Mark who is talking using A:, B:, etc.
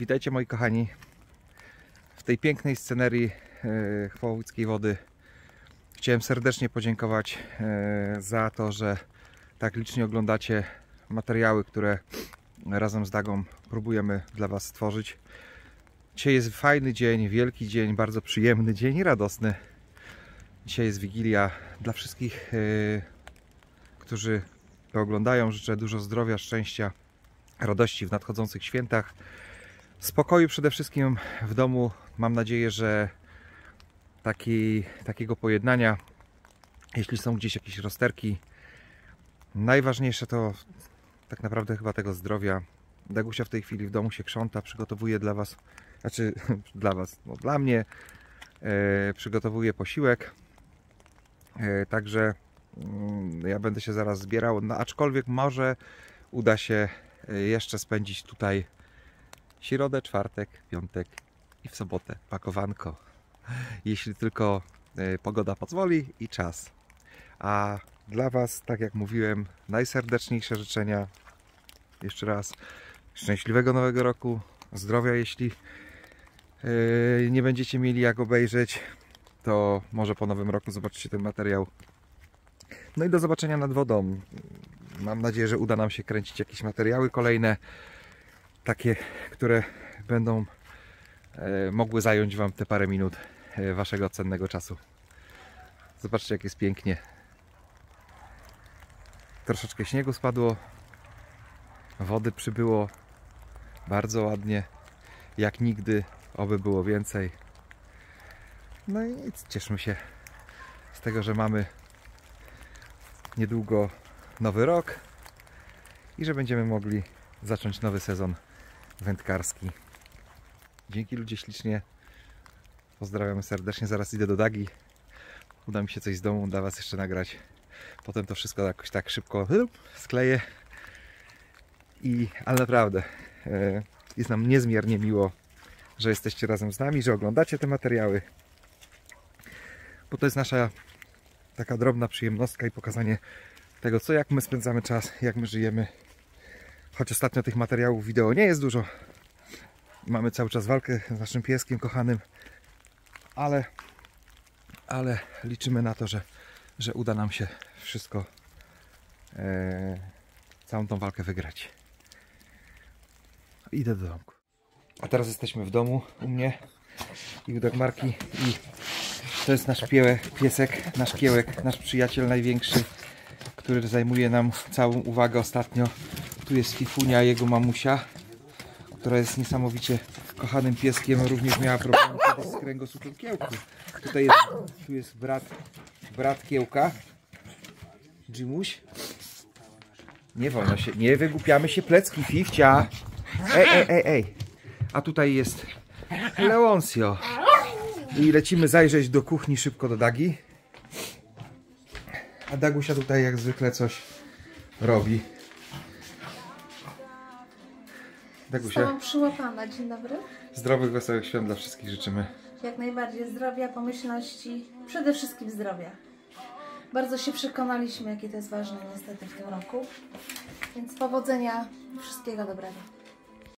A: Witajcie moi kochani w tej pięknej scenerii e, Chwołowickiej Wody. Chciałem serdecznie podziękować e, za to, że tak licznie oglądacie materiały, które razem z Dagą próbujemy dla Was stworzyć. Dzisiaj jest fajny dzień, wielki dzień, bardzo przyjemny dzień i radosny. Dzisiaj jest Wigilia. Dla wszystkich, e, którzy to oglądają, życzę dużo zdrowia, szczęścia, radości w nadchodzących świętach. Spokoju przede wszystkim w domu. Mam nadzieję, że taki, takiego pojednania, jeśli są gdzieś jakieś rozterki, najważniejsze to tak naprawdę chyba tego zdrowia. Dagusia w tej chwili w domu się krząta, przygotowuje dla Was, znaczy dla Was, no dla mnie, e, przygotowuje posiłek. E, także mm, ja będę się zaraz zbierał, no, aczkolwiek może uda się e, jeszcze spędzić tutaj środę, czwartek, piątek i w sobotę pakowanko. Jeśli tylko e, pogoda pozwoli i czas. A dla Was, tak jak mówiłem, najserdeczniejsze życzenia. Jeszcze raz szczęśliwego nowego roku, zdrowia, jeśli e, nie będziecie mieli jak obejrzeć, to może po nowym roku zobaczycie ten materiał. No i do zobaczenia nad wodą. Mam nadzieję, że uda nam się kręcić jakieś materiały kolejne takie, które będą e, mogły zająć Wam te parę minut e, Waszego cennego czasu. Zobaczcie, jak jest pięknie. Troszeczkę śniegu spadło, wody przybyło bardzo ładnie, jak nigdy, oby było więcej. No i nic, cieszmy się z tego, że mamy niedługo nowy rok i że będziemy mogli zacząć nowy sezon wędkarski. Dzięki ludzie ślicznie. Pozdrawiamy serdecznie. Zaraz idę do Dagi. Uda mi się coś z domu dla Was jeszcze nagrać. Potem to wszystko jakoś tak szybko skleję. I, ale naprawdę e, jest nam niezmiernie miło, że jesteście razem z nami, że oglądacie te materiały. Bo to jest nasza taka drobna przyjemnostka i pokazanie tego, co jak my spędzamy czas, jak my żyjemy Choć ostatnio tych materiałów wideo nie jest dużo. Mamy cały czas walkę z naszym pieskiem kochanym. Ale, ale liczymy na to, że, że uda nam się wszystko, e, całą tą walkę wygrać. Idę do domku. A teraz jesteśmy w domu u mnie i u Dagmarki i to jest nasz piełe, piesek, nasz kiełek, nasz przyjaciel największy, który zajmuje nam całą uwagę ostatnio tu jest Fifunia, jego mamusia, która jest niesamowicie kochanym pieskiem. Również miała problem z kręgosłupem kiełku. Tutaj jest, tu jest brat, brat kiełka. Jimuś. Nie wolno się, nie wygłupiamy się plecki, Fifcia. Ej, ej, ej, ej. A tutaj jest Leoncio. I lecimy zajrzeć do kuchni szybko do Dagi. A Dagusia tutaj jak zwykle coś robi. Dagusia,
B: Zostałam przyłapana. Dzień dobry.
A: zdrowych, wesołych świąt dla wszystkich życzymy.
B: Jak najbardziej zdrowia, pomyślności, przede wszystkim zdrowia. Bardzo się przekonaliśmy, jakie to jest ważne niestety w tym roku. Więc powodzenia, wszystkiego dobrego.